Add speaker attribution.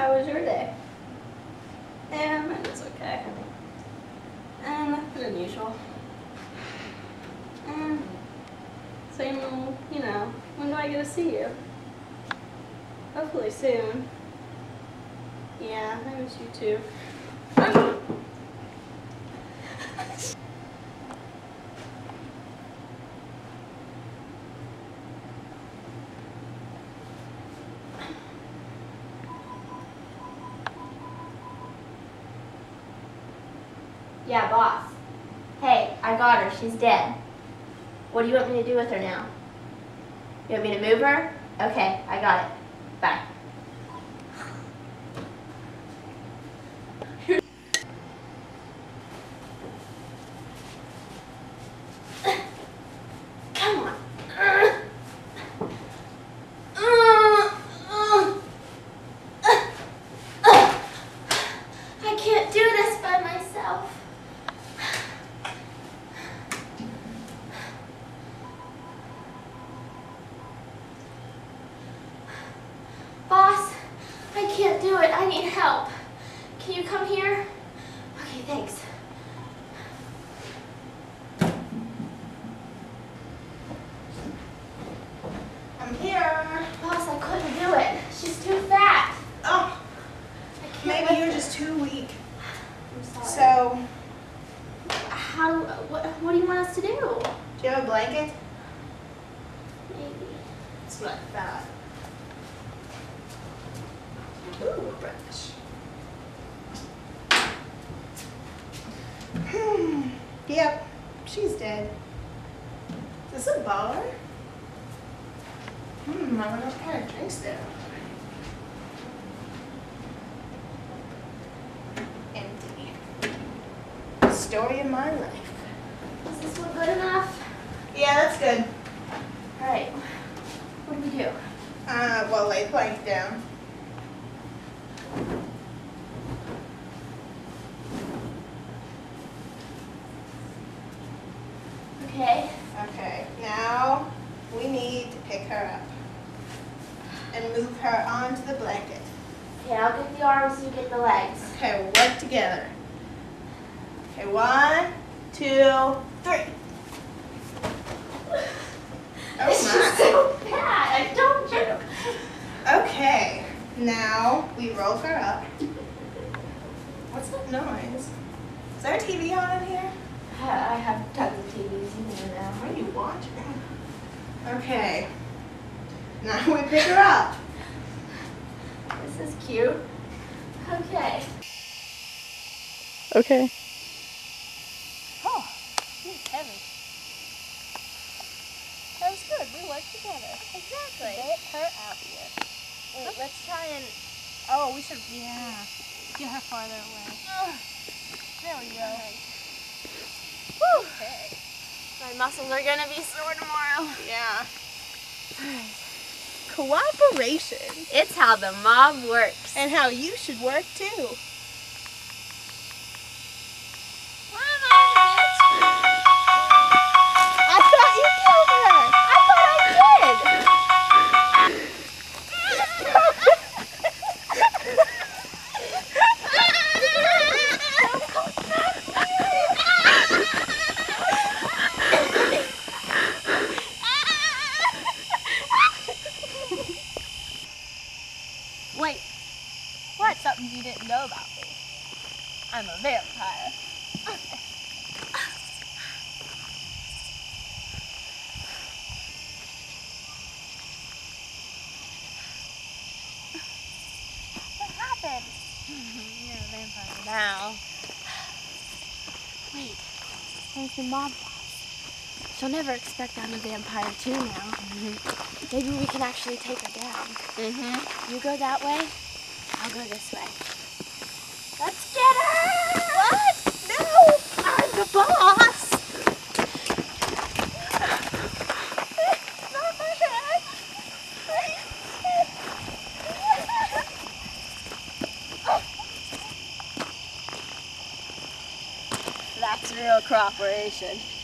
Speaker 1: How was your day? Um, yeah, mine was okay. And nothing unusual. And same old, you know, when do I get to see you? Hopefully soon. Yeah, I miss you too.
Speaker 2: Um, Yeah, boss. Hey, I got her. She's dead. What do you want me to do with her now? You want me to move her? Okay, I got it. Bye. Come on. I can't do this by myself. Boss, I can't do it. I need help. Can you come here? Okay, thanks.
Speaker 3: I'm here.
Speaker 2: Boss, I couldn't do it. She's too fat.
Speaker 3: Oh,
Speaker 2: I can't
Speaker 3: maybe you're just too weak.
Speaker 2: I'm sorry.
Speaker 3: So,
Speaker 2: how? What? What do you want us to do?
Speaker 3: do you have a blanket?
Speaker 2: Maybe.
Speaker 3: It's not that. Ooh, brush. Hmm. Yep, she's dead. Is this a bar? Hmm, I wonder what kind of drinks there. Empty. Story of my life.
Speaker 2: Is this one good enough?
Speaker 3: Yeah, that's good.
Speaker 2: All right. What do we do?
Speaker 3: Uh, well, lay blanket down.
Speaker 2: Okay.
Speaker 3: Okay, now we need to pick her up and move her onto the blanket.
Speaker 2: Okay, I'll get the arms, you get the legs.
Speaker 3: Okay, we'll work together. Okay, one, two, three. Oh
Speaker 2: just so bad. I told you.
Speaker 3: my. Okay, now we roll her up. What's that noise? Is there a TV on in here?
Speaker 2: I have tons of TVs in here now.
Speaker 3: What are you watching? Okay. Now we pick her up.
Speaker 2: This is cute. Okay.
Speaker 1: Okay.
Speaker 3: Oh, she's heavy. That was good. We worked together.
Speaker 2: Exactly.
Speaker 3: Get her out here.
Speaker 2: Let's try and.
Speaker 3: Oh, we should, yeah. Get her farther away. There we go.
Speaker 2: Whew,
Speaker 3: Okay.
Speaker 2: my muscles are gonna be sore tomorrow.
Speaker 3: Yeah. Cooperation.
Speaker 2: It's how the mob works.
Speaker 3: And how you should work too. What's something you didn't know about me? I'm a vampire. What happened? You're a vampire now.
Speaker 2: Wait, there's the mob boss. She'll never expect I'm a vampire too now. Maybe we can actually take her down.
Speaker 3: Mm-hmm.
Speaker 2: You go that way, I'll go this way. Let's get her!
Speaker 3: What? No! I'm the boss! That's real cooperation.